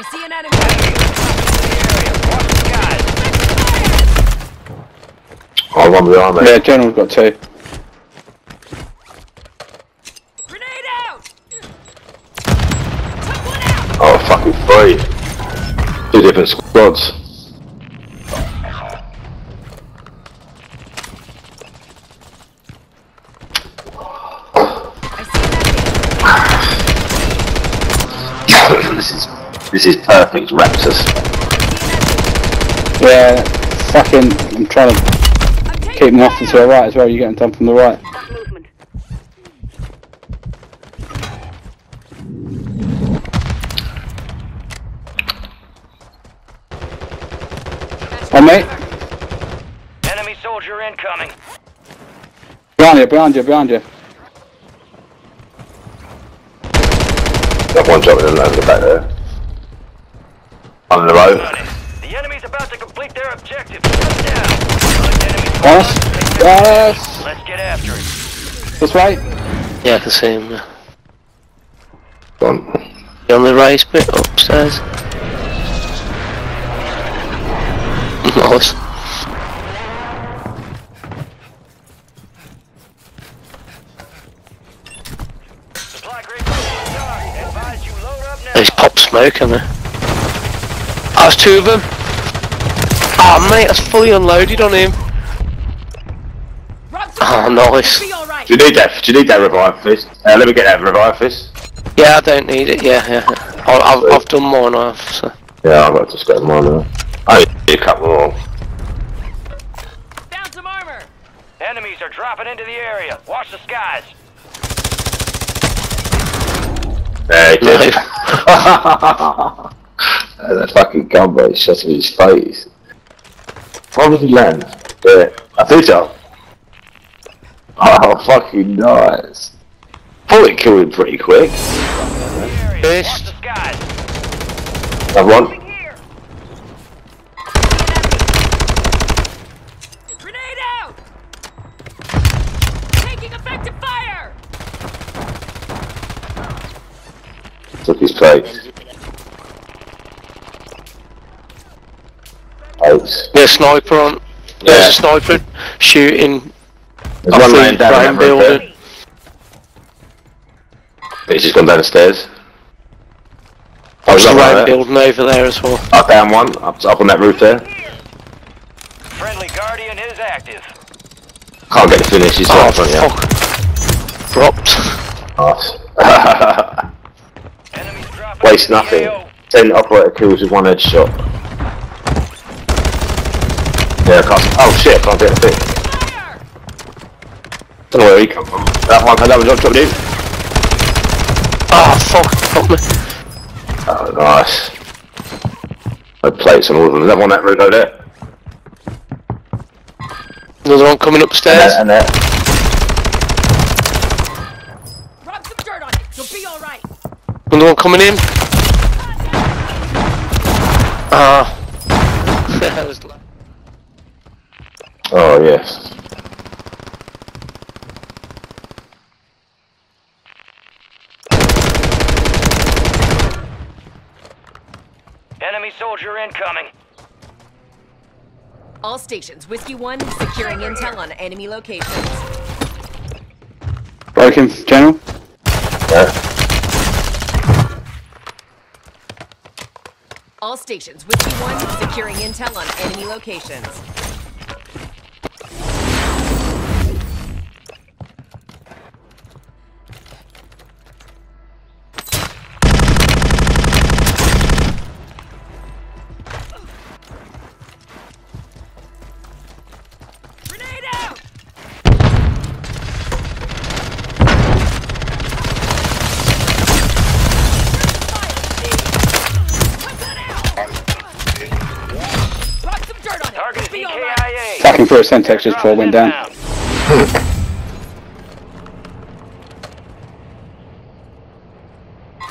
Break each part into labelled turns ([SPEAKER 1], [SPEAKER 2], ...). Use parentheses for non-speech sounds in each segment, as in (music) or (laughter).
[SPEAKER 1] I see an enemy.
[SPEAKER 2] Oh, one behind me.
[SPEAKER 3] Yeah, General's got two.
[SPEAKER 1] Grenade out! Took one out!
[SPEAKER 2] Oh, fucking three. Two different squads.
[SPEAKER 1] I see an enemy.
[SPEAKER 2] this is this is perfect Raptors.
[SPEAKER 3] Yeah, fucking, I'm trying to
[SPEAKER 1] I'm
[SPEAKER 3] keep them off to
[SPEAKER 1] fire.
[SPEAKER 3] the right as well. You're getting done from the right.
[SPEAKER 1] Movement.
[SPEAKER 3] Oh, mate.
[SPEAKER 4] Enemy soldier incoming.
[SPEAKER 3] Behind you, behind you, behind you.
[SPEAKER 2] Got one jumping in over the back there. On the road.
[SPEAKER 4] The enemy's about to complete their objective. Shut down. Select
[SPEAKER 3] Yes. Yes.
[SPEAKER 4] Let's get after it.
[SPEAKER 3] This way.
[SPEAKER 5] Yeah, the same. see yeah.
[SPEAKER 2] Gone.
[SPEAKER 5] You on the right bit upstairs? (laughs) nice.
[SPEAKER 4] Supply crate ready to start. Advise you load up now.
[SPEAKER 5] There's pop smoke in there. Oh, there's two of them. Oh, mate, that's fully unloaded on him.
[SPEAKER 1] Rob
[SPEAKER 5] Oh, nice.
[SPEAKER 1] Be alright.
[SPEAKER 2] Do you need that? Do you need that revive fist? Uh, let me get that revive fist.
[SPEAKER 5] Yeah, I don't need it. Yeah, yeah. I, I've, I've done mine off. So.
[SPEAKER 2] Yeah, I've got to just get mine now. I need a couple more.
[SPEAKER 1] Found some armor.
[SPEAKER 4] Enemies are dropping into the area. Watch the skies.
[SPEAKER 2] There it
[SPEAKER 5] No. (laughs)
[SPEAKER 2] is. that fucking gunboat shot him in his face. Why would he land? Yeah, I think so. Oh, fucking nice. Thought it killed him pretty quick.
[SPEAKER 4] The area.
[SPEAKER 5] Fist.
[SPEAKER 4] Watch the skies.
[SPEAKER 2] Another one.
[SPEAKER 1] Grenade out! Taking effective fire!
[SPEAKER 2] Took his place. Eight.
[SPEAKER 5] There's a sniper on. There's
[SPEAKER 2] Yeah.
[SPEAKER 5] a sniper shooting
[SPEAKER 2] There's
[SPEAKER 5] off
[SPEAKER 2] one
[SPEAKER 5] the
[SPEAKER 2] laying down on
[SPEAKER 5] frame
[SPEAKER 2] that roof there.
[SPEAKER 5] building.
[SPEAKER 2] He's just gone down the stairs. Oh,
[SPEAKER 5] There's
[SPEAKER 2] is
[SPEAKER 5] a
[SPEAKER 2] right
[SPEAKER 5] building over there as well.
[SPEAKER 2] Up down one, up, up on that roof there.
[SPEAKER 4] Friendly Guardian is active.
[SPEAKER 2] Can't get the finish, he's
[SPEAKER 5] Oh,
[SPEAKER 2] right in front of
[SPEAKER 5] fuck. Dropped.
[SPEAKER 2] you. Nice. (laughs) (laughs) Waste nothing.
[SPEAKER 4] AO.
[SPEAKER 2] Ten operator kills with one headshot. Yeah, I. Oh shit, I can't get a Don't know where he come from. That one, that one dropped dropped in.
[SPEAKER 5] Oh, fuck. Got me.
[SPEAKER 2] Oh, nice. No plates on all of them. Is that one that route over there?
[SPEAKER 5] Another one coming upstairs.
[SPEAKER 2] And there.
[SPEAKER 1] Rub some dirt on it. You'll be alright.
[SPEAKER 5] Another one coming in. Ah. (laughs) That was la-
[SPEAKER 2] Oh yes.
[SPEAKER 4] Enemy soldier incoming.
[SPEAKER 1] All stations, Whiskey 1, securing intel on enemy locations.
[SPEAKER 3] Broken, General.
[SPEAKER 2] Yeah.
[SPEAKER 1] All stations, Whiskey 1, securing intel on enemy locations.
[SPEAKER 4] EKIA.
[SPEAKER 3] Backing for a Sentex just before it went down. (laughs)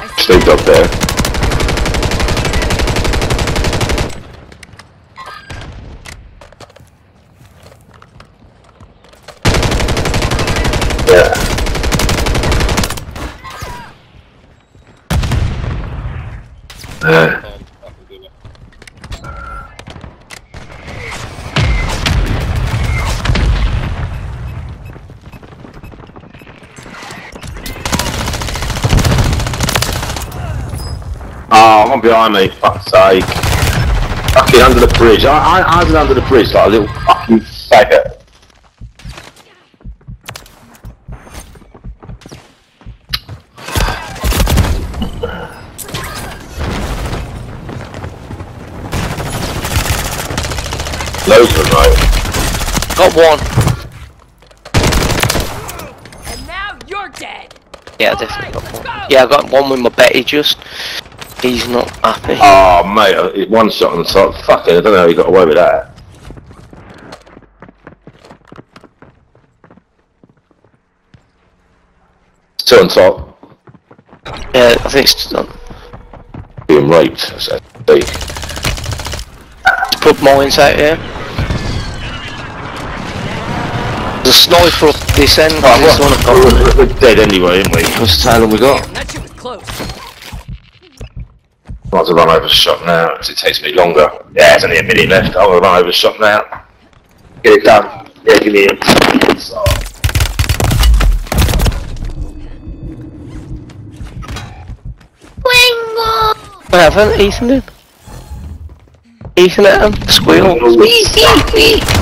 [SPEAKER 1] I
[SPEAKER 2] up there. Yeah. Yeah. Someone behind me, fuck's sake. Fucking under the bridge. I, I, I was under the bridge like a little fucking faggot. Loads of them, right?
[SPEAKER 5] Got one.
[SPEAKER 1] And now you're dead.
[SPEAKER 5] Yeah, definitely got one. Yeah, I got one with my Betty just. He's not happy.
[SPEAKER 2] Oh, mate, uh, it- one shot on the top. Fuck it, I don't know how he got away with that. Two on top,
[SPEAKER 5] Yeah, I think it's done.
[SPEAKER 2] being raped. So, see.
[SPEAKER 5] Put mines out here. There's a sniper up this end.
[SPEAKER 2] Oh,
[SPEAKER 5] this one I've
[SPEAKER 2] we're, we're dead anyway, aren't we? What's the tail we got?
[SPEAKER 1] That shit was close.
[SPEAKER 2] Might as well run over the shop now, because it takes me longer. Yeah, there's only a minute left. I will run over the shop now. Get it done. Yeah, give me a...
[SPEAKER 5] I haven't, Ethan did. Ethan at him. Squeal. Wee, wee, wee.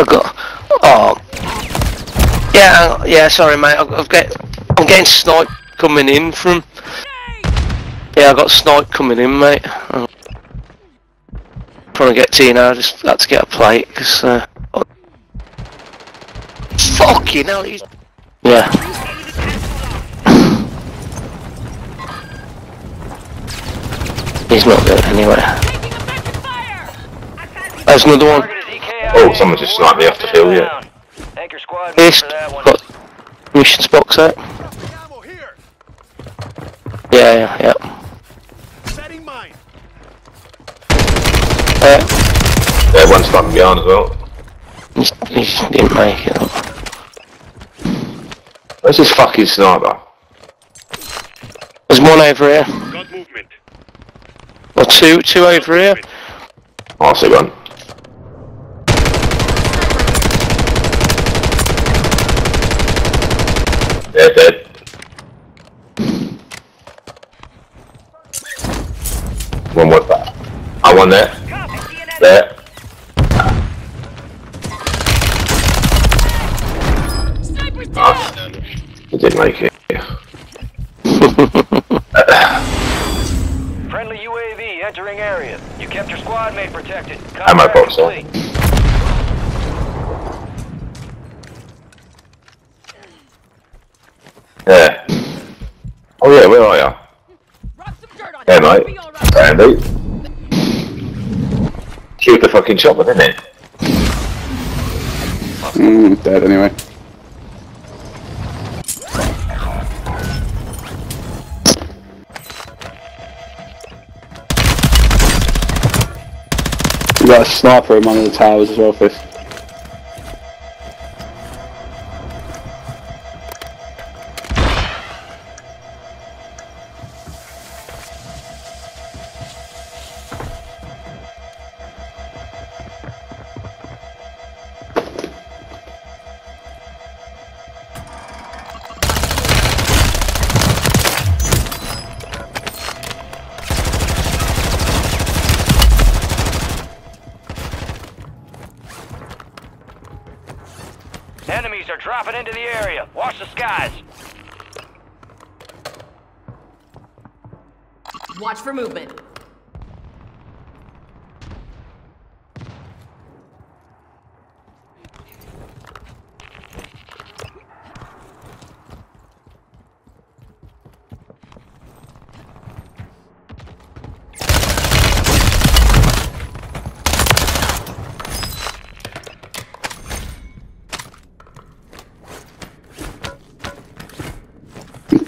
[SPEAKER 5] I got. Oh. Yeah, yeah. Sorry, mate. I've, get. I'm getting snipe coming in from. Yeah, I got snipe coming in, mate. I'm trying to get now. I just had to get a plate because. Uh, oh. Fucking hell! He's... Yeah. He's not good anyway. There's another one.
[SPEAKER 4] Target is EKI.
[SPEAKER 2] Oh, someone just sniped me off the hill, yeah.
[SPEAKER 4] Anchor squad move
[SPEAKER 5] This
[SPEAKER 4] that
[SPEAKER 5] got missions box out. Yeah, yeah, yeah.
[SPEAKER 6] Setting mine.
[SPEAKER 5] Uh,
[SPEAKER 2] Yeah, one sniping behind as well.
[SPEAKER 5] he's, he didn't make it.
[SPEAKER 2] Where's this fucking sniper?
[SPEAKER 5] There's one over here.
[SPEAKER 6] Got movement.
[SPEAKER 5] Or two, two over here.
[SPEAKER 2] Oh, I see one. Yeah, dead. One more back. I won that.
[SPEAKER 1] Sniper's down.
[SPEAKER 2] Ah, didn't make it.
[SPEAKER 4] Friendly UAV entering area. You kept your squad mate protected.
[SPEAKER 2] Ammo
[SPEAKER 4] Contract
[SPEAKER 2] box, sir. Yeah. Oh yeah, where are you?
[SPEAKER 1] Rub some dirt on
[SPEAKER 2] Hey mate.
[SPEAKER 1] Be all right.
[SPEAKER 2] Randy. Killed the fucking chopper, didn't it?
[SPEAKER 3] Mm, dead anyway. You got a sniper in one of the towers as well, Fist.
[SPEAKER 4] Enemies are dropping into the area. Watch the skies.
[SPEAKER 1] Watch for movement.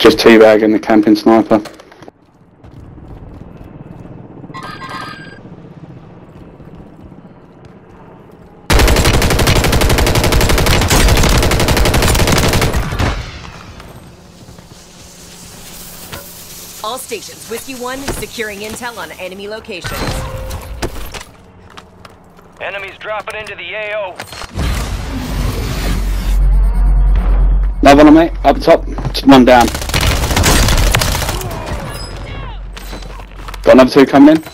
[SPEAKER 3] Just teabagging the camping sniper.
[SPEAKER 1] All stations, Whiskey 1 securing intel on enemy locations.
[SPEAKER 4] Enemies dropping into the AO.
[SPEAKER 3] Another one on me, up top, just one down. Got another two coming in.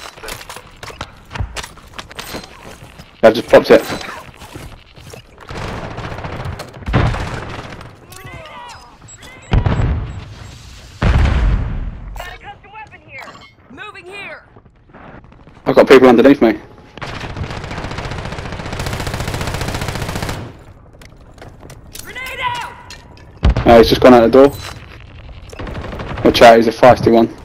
[SPEAKER 3] I've just popped it. I've got people underneath me.
[SPEAKER 1] Grenade out!
[SPEAKER 3] Oh, he's just gone out the door. Watch out, he's a feisty one.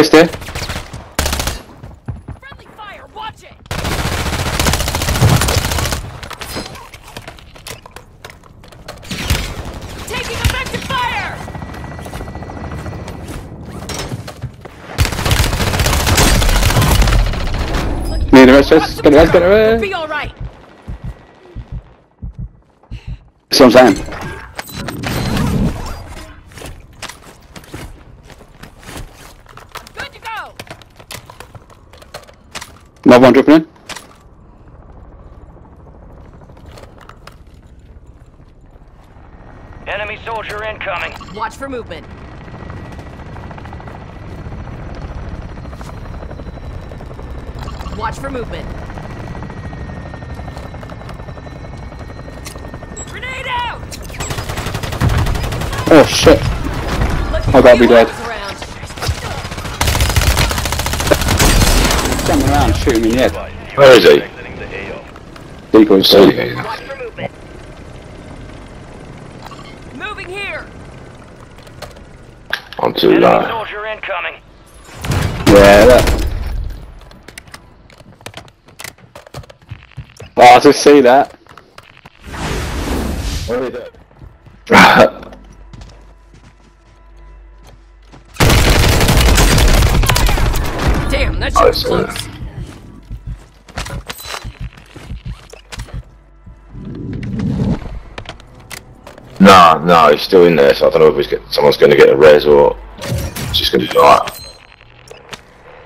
[SPEAKER 3] First here.
[SPEAKER 1] Friendly fire, watch it! Taking effective fire!
[SPEAKER 3] Need the rest, rest, get rest, get rest.
[SPEAKER 1] Be alright!
[SPEAKER 3] That's what I'm saying.
[SPEAKER 1] Good to go!
[SPEAKER 3] Another one dropping in.
[SPEAKER 4] Enemy soldier incoming.
[SPEAKER 1] Watch for movement. Watch for movement. Grenade out!
[SPEAKER 3] Oh shit. I gotta
[SPEAKER 1] for
[SPEAKER 3] be dead.
[SPEAKER 1] Heroes around.
[SPEAKER 3] Jumping around, shooting me in the head.
[SPEAKER 2] Where is he?
[SPEAKER 4] Exiting the AO.
[SPEAKER 3] Decoys,
[SPEAKER 2] So,
[SPEAKER 3] so.
[SPEAKER 2] yeah.
[SPEAKER 1] Watch for movement. Moving here!
[SPEAKER 2] I'm too low.
[SPEAKER 4] soldier incoming.
[SPEAKER 3] Yeah, that. Oh, I just see that.
[SPEAKER 2] Where is it? (laughs)
[SPEAKER 1] Damn, that
[SPEAKER 2] Oh,
[SPEAKER 1] shit was
[SPEAKER 2] it's,
[SPEAKER 1] close.
[SPEAKER 2] No, no, he's still in there, so I don't know if get, someone's going to get a res or just going to die.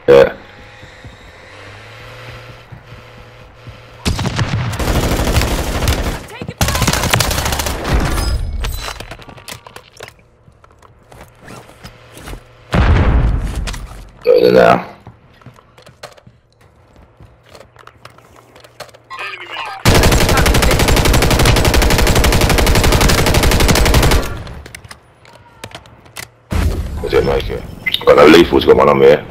[SPEAKER 2] Yeah. Go there now.
[SPEAKER 6] Enemy mark.
[SPEAKER 2] I didn't make it. Lethals, got on here.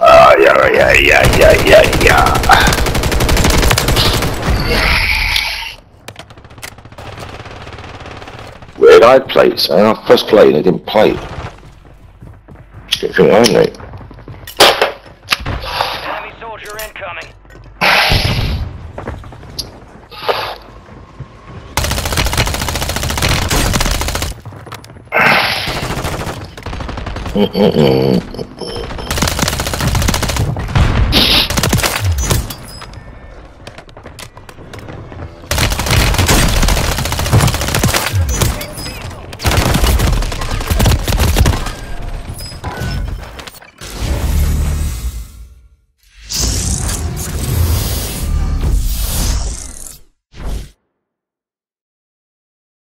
[SPEAKER 2] Ah, yeah, yeah, yeah, yeah, yeah, yeah. Weird eyed plates, man. I first played and they didn't play. Get from only.
[SPEAKER 4] Enemy soldier incoming.
[SPEAKER 2] Mm-mm-mm.